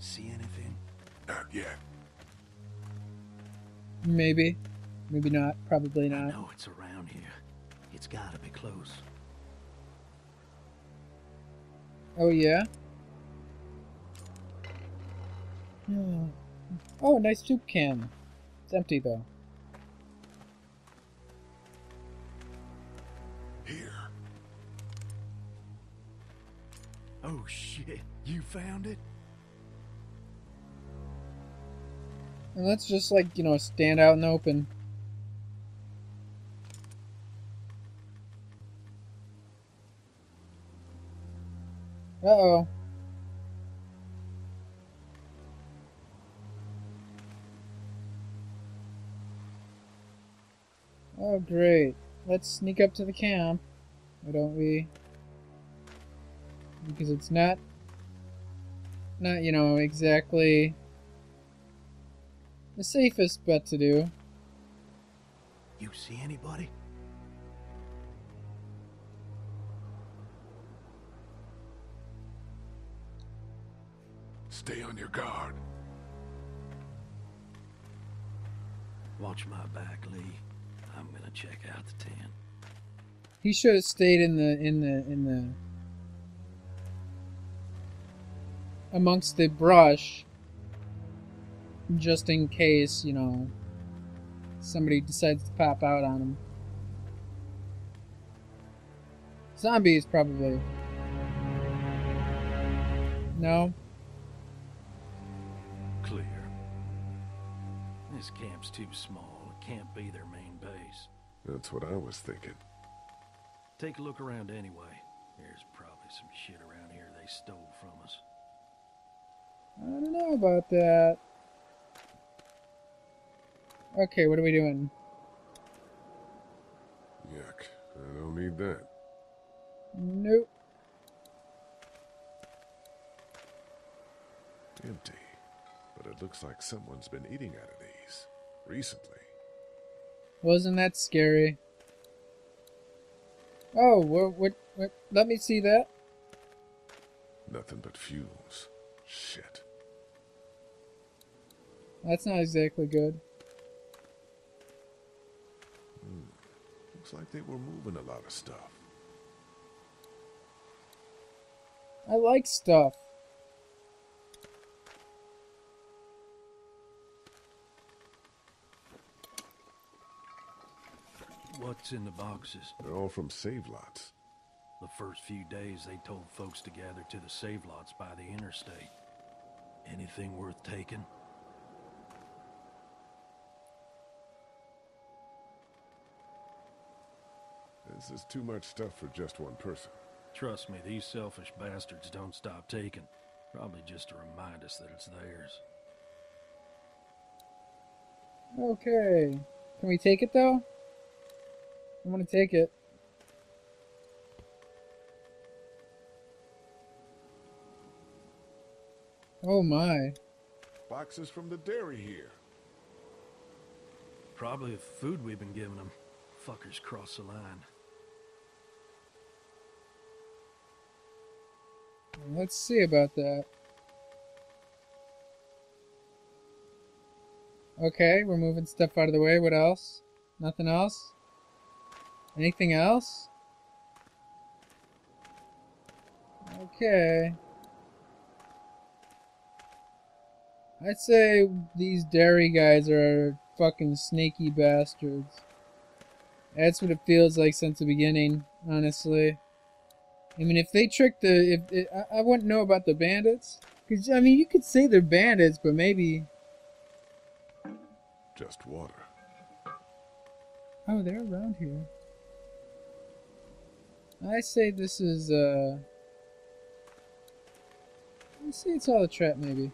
See anything? Not yet. Maybe. Maybe not. Probably I not. know it's around here. It's gotta be close. Oh, yeah? Hmm. Oh, nice soup can. It's empty, though. Here. Oh shit, you found it? And let's just, like, you know, stand out in the open. Uh-oh. Oh, great. Let's sneak up to the camp. Why don't we? Because it's not... Not, you know, exactly the safest bet to do. You see anybody? Stay on your guard. Watch my back, Lee. I'm gonna check out the tent. He should have stayed in the in the in the amongst the brush just in case, you know, somebody decides to pop out on him. Zombies probably. No. Clear. This camp's too small. It can't be their main base. That's what I was thinking. Take a look around anyway. There's probably some shit around here they stole from us. I don't know about that. Okay, what are we doing? Yuck. I don't need that. Nope. Empty. But it looks like someone's been eating out of these. Recently. Wasn't that scary? Oh, what, what, what? Let me see that. Nothing but fumes. Shit. That's not exactly good. Looks like they were moving a lot of stuff. I like stuff. What's in the boxes? They're all from save lots. The first few days they told folks to gather to the save lots by the interstate. Anything worth taking? This is too much stuff for just one person. Trust me, these selfish bastards don't stop taking. Probably just to remind us that it's theirs. Okay. Can we take it though? I want to take it. Oh my. Boxes from the dairy here. Probably the food we've been giving them. Fuckers cross the line. Let's see about that. Okay, we're moving stuff out of the way. What else? Nothing else? Anything else? Okay. I'd say these dairy guys are fucking snaky bastards. That's what it feels like since the beginning, honestly. I mean, if they tricked the, if I, I wouldn't know about the bandits, cause I mean, you could say they're bandits, but maybe. Just water. Oh, they're around here. I say this is, uh. I say it's all a trap, maybe.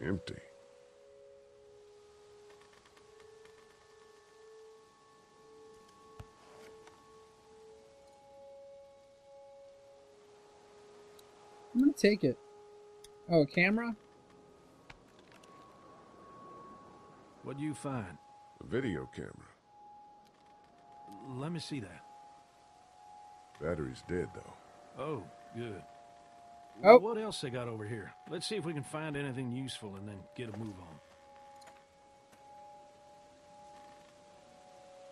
Empty. I'm gonna take it. Oh, a camera? What do you find? A video camera. Let me see that. Battery's dead, though. Oh, good. Oh. What else they got over here? Let's see if we can find anything useful and then get a move on.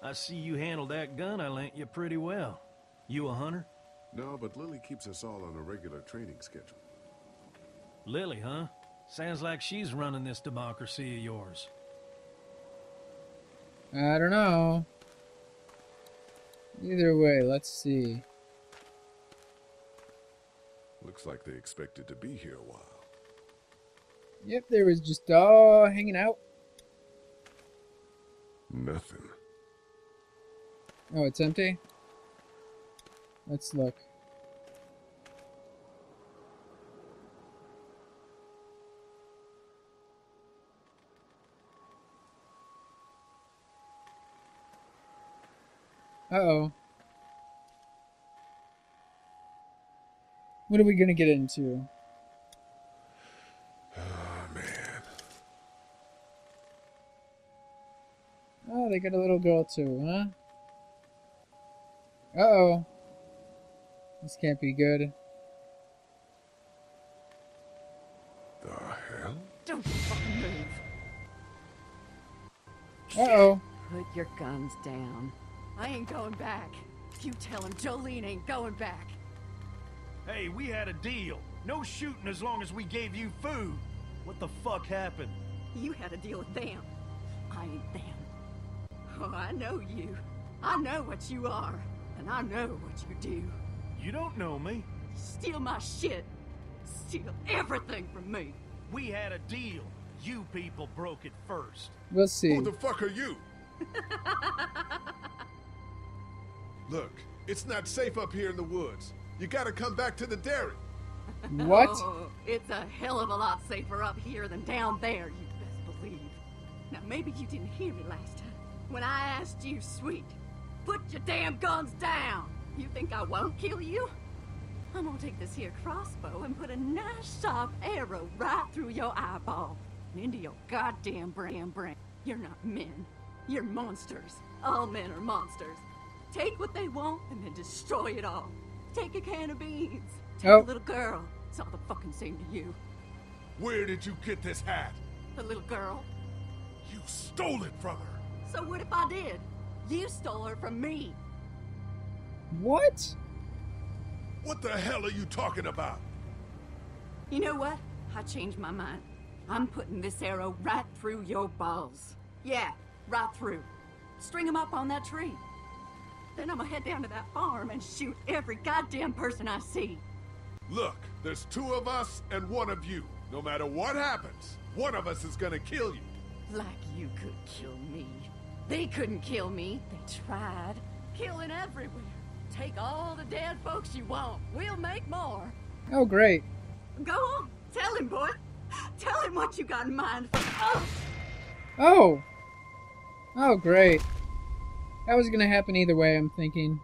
I see you handled that gun I lent you pretty well. You a hunter? No, but Lily keeps us all on a regular training schedule. Lily, huh? Sounds like she's running this democracy of yours. I don't know. Either way, let's see. Looks like they expected to be here a while. Yep, there was just all hanging out. Nothing. Oh, it's empty? Let's look. Uh-oh. What are we gonna get into? Oh, man. Oh, they got a little girl too, huh? Uh-oh. This can't be good. The hell? Don't fucking move. Uh-oh. Put your guns down. I ain't going back. You tell him Jolene ain't going back. Hey, we had a deal. No shooting as long as we gave you food. What the fuck happened? You had a deal with them. I ain't them. Oh, I know you. I know what you are. And I know what you do. You don't know me. Steal my shit. Steal everything from me. We had a deal. You people broke it first. We'll see. Who the fuck are you? Look, it's not safe up here in the woods. You gotta come back to the dairy. What? Oh, it's a hell of a lot safer up here than down there, you best believe. Now, maybe you didn't hear me last time. When I asked you, sweet, put your damn guns down. You think I won't kill you? I'm gonna take this here crossbow and put a nice sharp arrow right through your eyeball and into your goddamn brain brain. You're not men. You're monsters. All men are monsters. Take what they want and then destroy it all. Take a can of beans. Take Oh. a little girl. It's all the fucking same to you. Where did you get this hat? The little girl. You stole it from her. So what if I did? You stole her from me. What? What the hell are you talking about? You know what? I changed my mind. I'm putting this arrow right through your balls. Yeah, right through. String 'em up on that tree. Then I'm gonna head down to that farm and shoot every goddamn person I see. Look, there's two of us and one of you. No matter what happens, one of us is gonna kill you. Like you could kill me. They couldn't kill me. They tried. Killing everywhere. Take all the dead folks you want. We'll make more. Oh, great. Go on. Tell him, boy. Tell him what you got in mind. Oh! Oh! Oh, great. That was gonna happen either way, I'm thinking.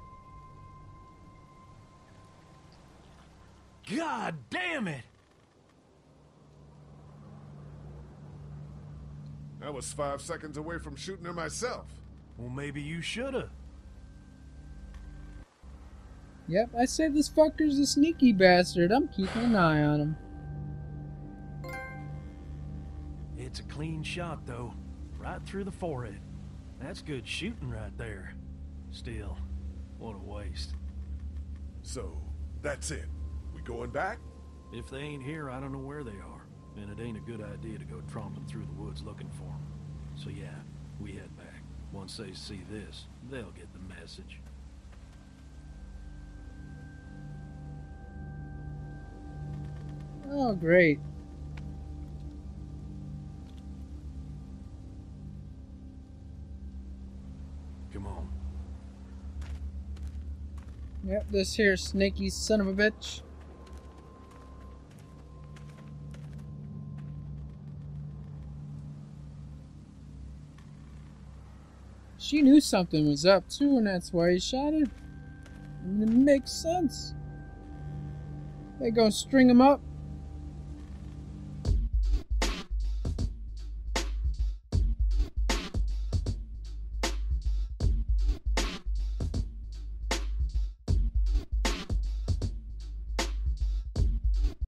God damn it! I was five seconds away from shooting her myself. Well, maybe you shoulda. Yep, I say this fucker's a sneaky bastard. I'm keeping an eye on him. It's a clean shot, though. Right through the forehead. That's good shooting right there. Still, what a waste. So, that's it. We going back? If they ain't here, I don't know where they are. And it ain't a good idea to go tromping through the woods looking for them. So yeah, we head back. Once they see this, they'll get the message. Oh, great. Come on. Yep, this here snaky son of a bitch. She knew something was up too, and that's why he shot her. It makes sense. They gonna string him up,